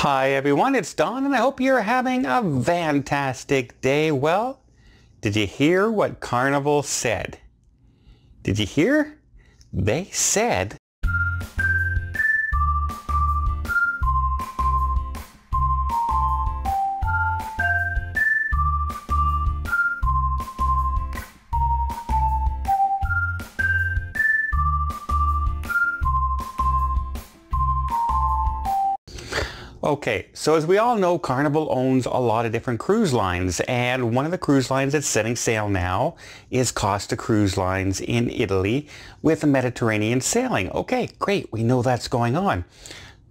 Hi everyone, it's Don and I hope you're having a fantastic day. Well, did you hear what Carnival said? Did you hear? They said Okay, so as we all know, Carnival owns a lot of different cruise lines, and one of the cruise lines that's setting sail now is Costa Cruise Lines in Italy with a Mediterranean sailing. Okay, great, we know that's going on.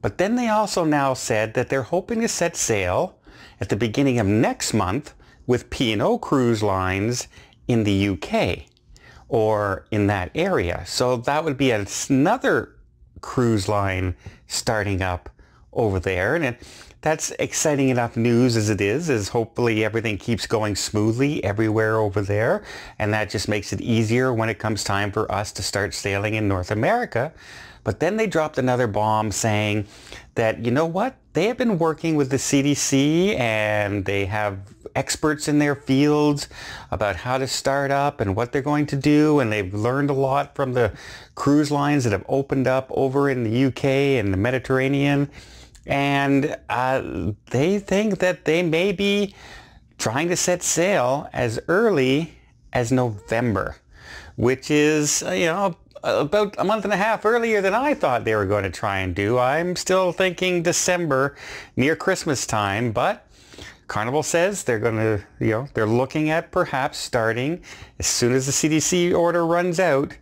But then they also now said that they're hoping to set sail at the beginning of next month with P&O Cruise Lines in the UK or in that area. So that would be another cruise line starting up over there. And it, that's exciting enough news as it is, as hopefully everything keeps going smoothly everywhere over there. And that just makes it easier when it comes time for us to start sailing in North America. But then they dropped another bomb saying that, you know what, they have been working with the CDC and they have experts in their fields about how to start up and what they're going to do. And they've learned a lot from the cruise lines that have opened up over in the UK and the Mediterranean and uh, they think that they may be trying to set sail as early as November, which is, uh, you know, about a month and a half earlier than I thought they were going to try and do. I'm still thinking December, near Christmas time, but Carnival says they're going to, you know, they're looking at perhaps starting as soon as the CDC order runs out,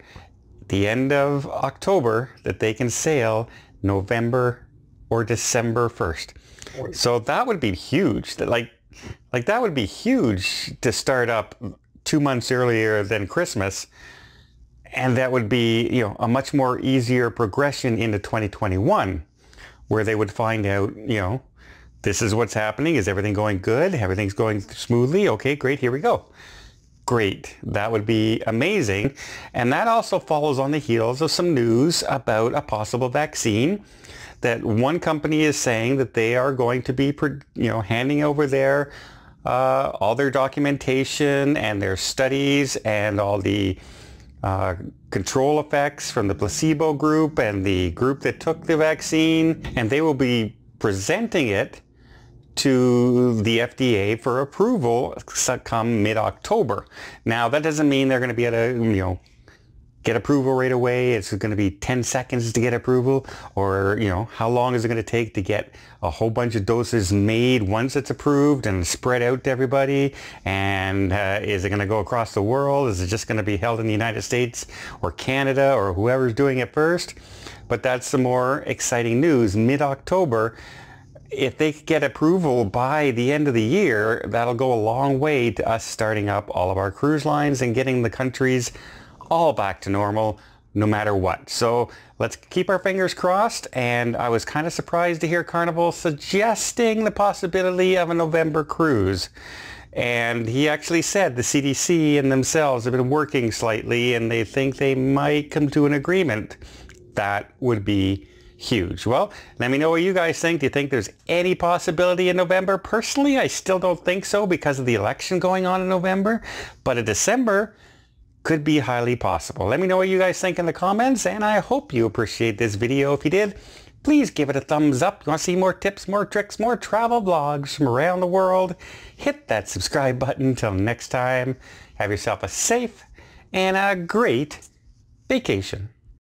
the end of October, that they can sail November or December 1st. So that would be huge. Like, like that would be huge to start up two months earlier than Christmas. And that would be, you know, a much more easier progression into 2021 where they would find out, you know, this is what's happening. Is everything going good? Everything's going smoothly? Okay, great. Here we go. Great. That would be amazing. And that also follows on the heels of some news about a possible vaccine that one company is saying that they are going to be, you know, handing over their uh, all their documentation and their studies and all the uh, control effects from the placebo group and the group that took the vaccine, and they will be presenting it to the FDA for approval come mid-October. Now, that doesn't mean they're going to be able to, you know, get approval right away? It's going to be 10 seconds to get approval? Or, you know, how long is it going to take to get a whole bunch of doses made once it's approved and spread out to everybody? And uh, is it going to go across the world? Is it just going to be held in the United States or Canada or whoever's doing it first? But that's the more exciting news. Mid-October, if they get approval by the end of the year, that'll go a long way to us starting up all of our cruise lines and getting the countries all back to normal no matter what. So let's keep our fingers crossed. And I was kind of surprised to hear Carnival suggesting the possibility of a November cruise. And he actually said the CDC and themselves have been working slightly and they think they might come to an agreement. That would be huge. Well, let me know what you guys think. Do you think there's any possibility in November? Personally, I still don't think so because of the election going on in November. But in December, could be highly possible. Let me know what you guys think in the comments, and I hope you appreciate this video. If you did, please give it a thumbs up. You want to see more tips, more tricks, more travel vlogs from around the world? Hit that subscribe button. Until next time, have yourself a safe and a great vacation.